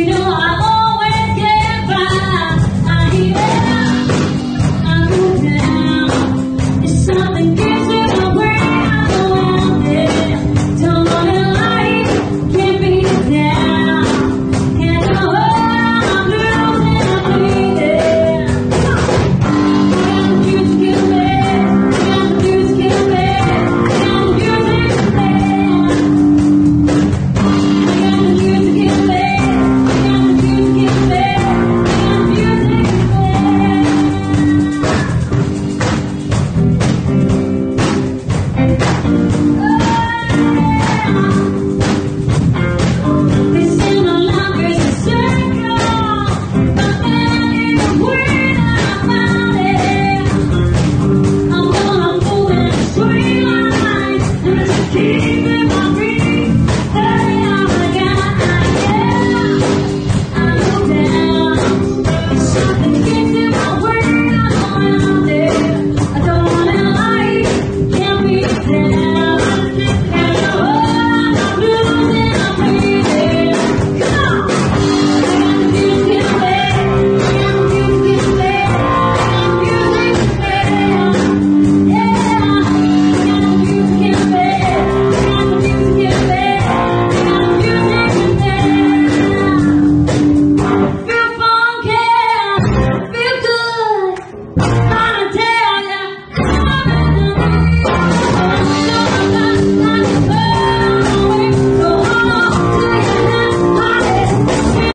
你听懂吗